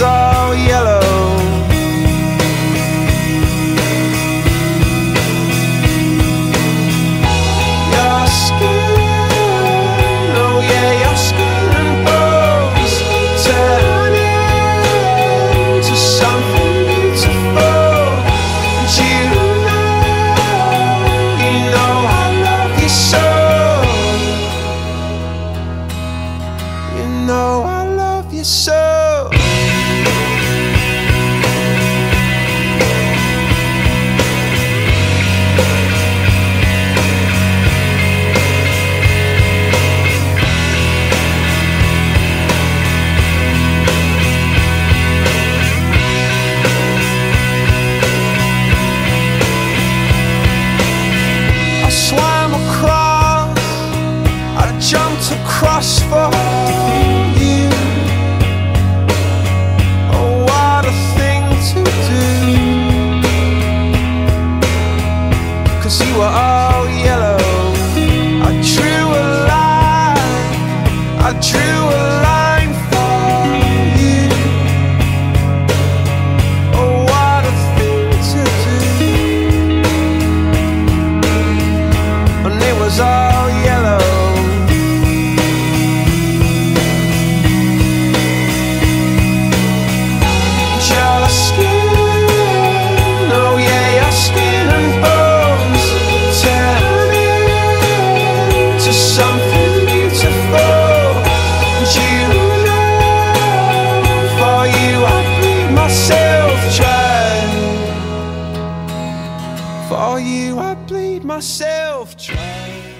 all yellow. Cause you were all yellow. I drew a line I drew For you, I bleed myself dry.